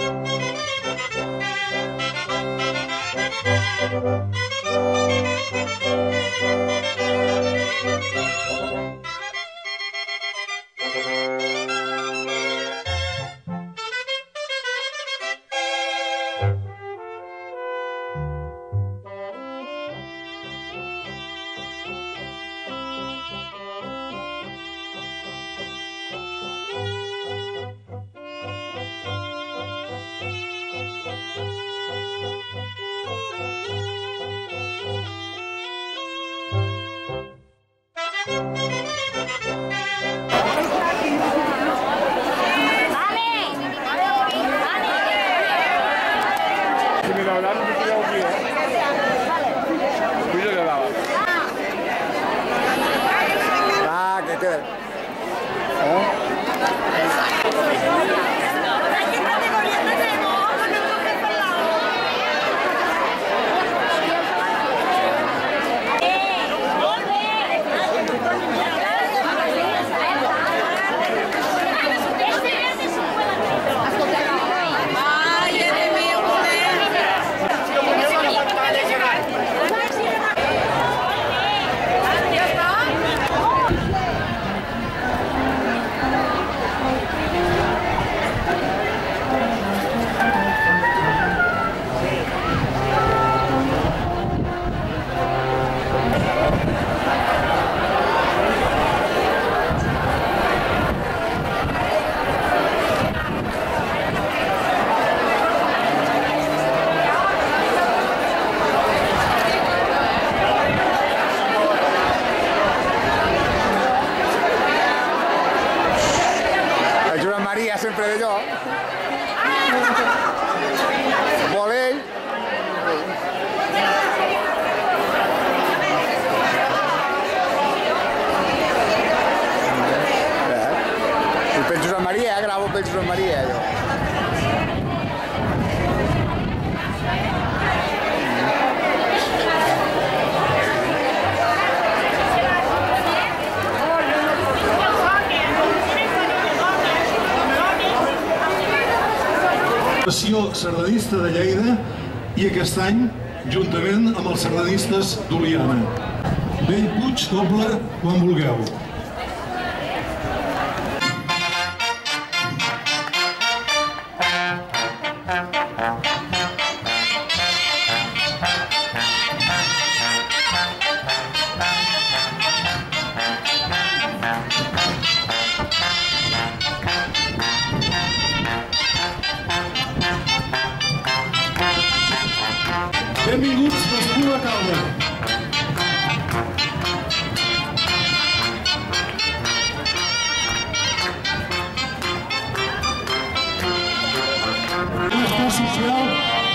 Si sempre d'allò. Vol ell. Eh? Si pel Josep Maria, gravo pel Josep Maria, jo. Passió Sardanista de Lleida i aquest any, juntament amb els sardanistes d'Oliana. Bell Puig Doble, quan vulgueu. Benvinguts d'Espluga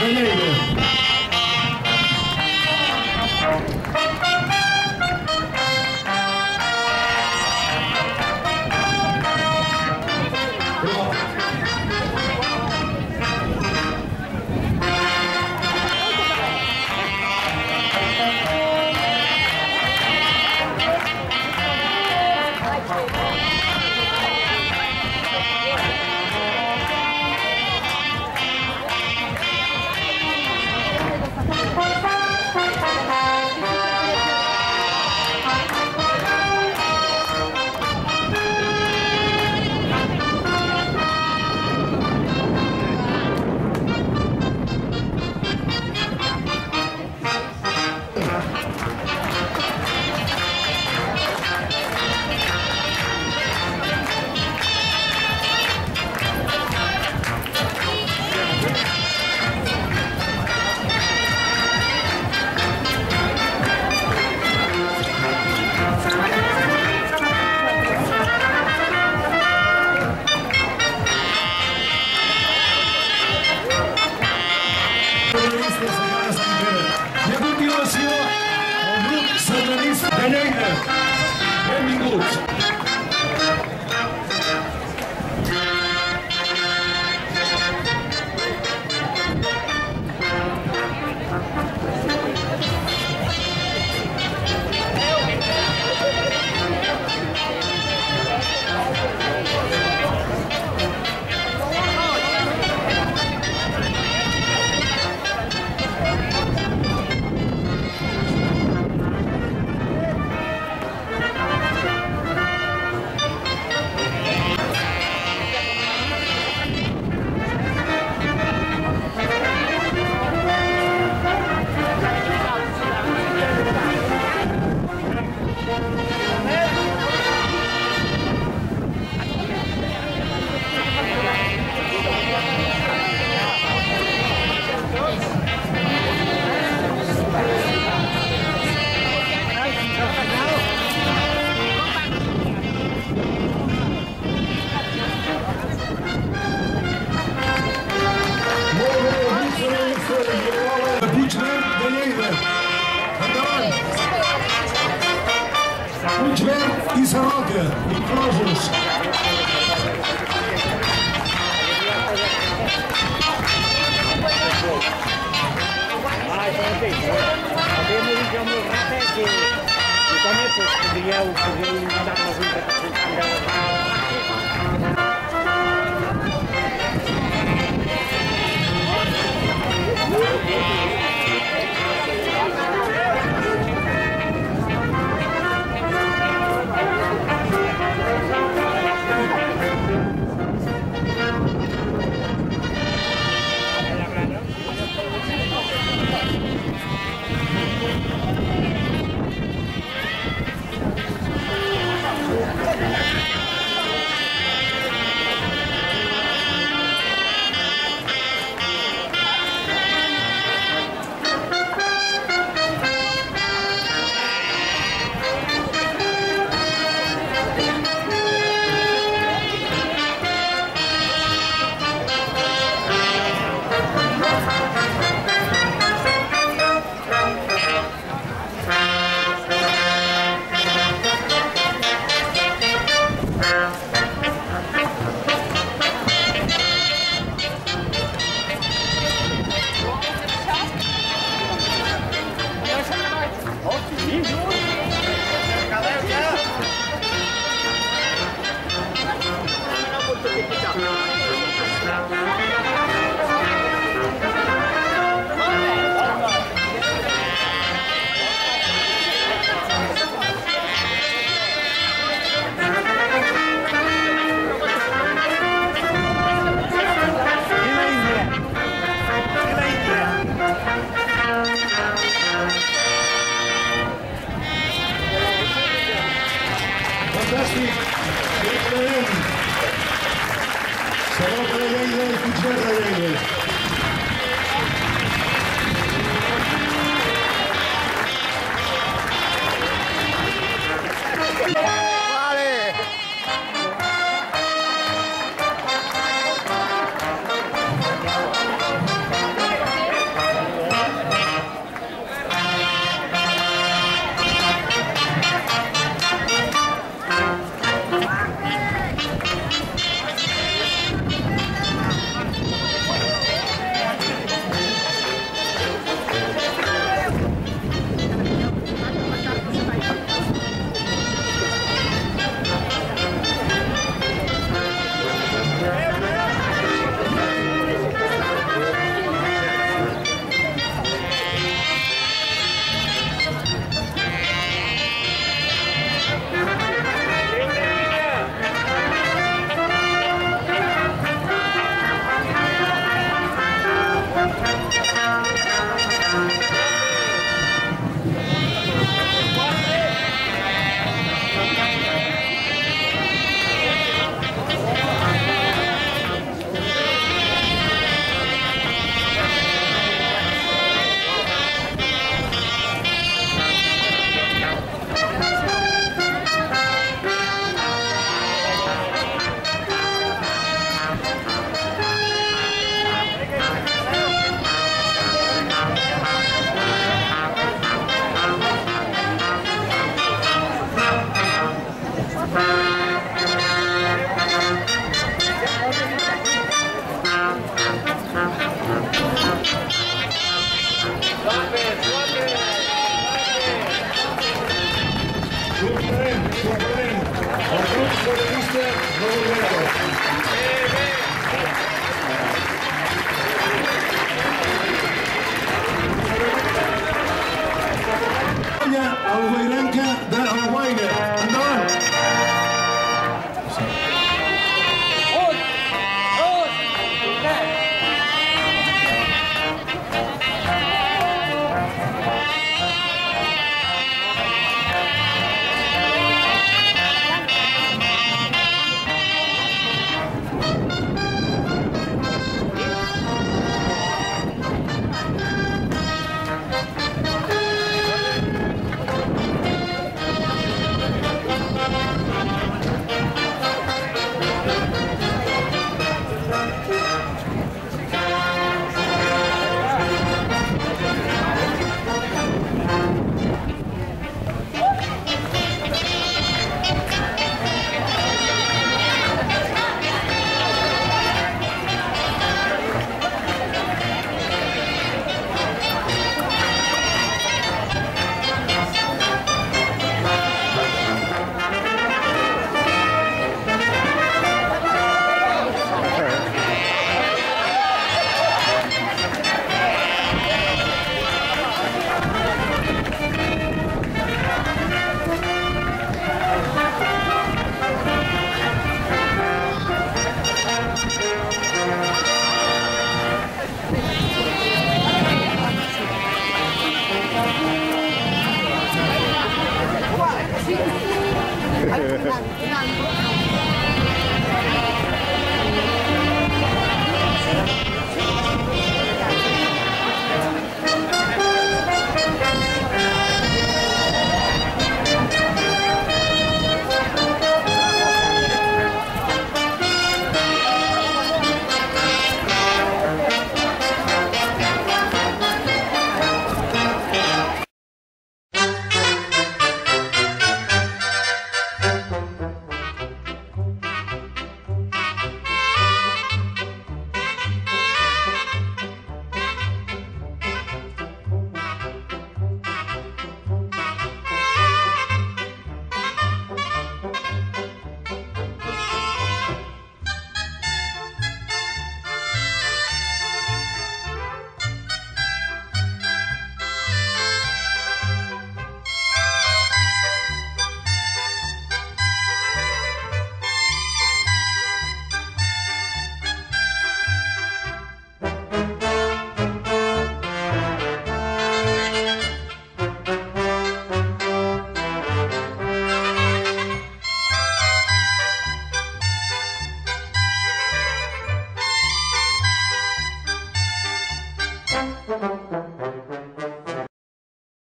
考える Sabemos, digamos, raza que, que también pues, podría, podría invitarnos un ratito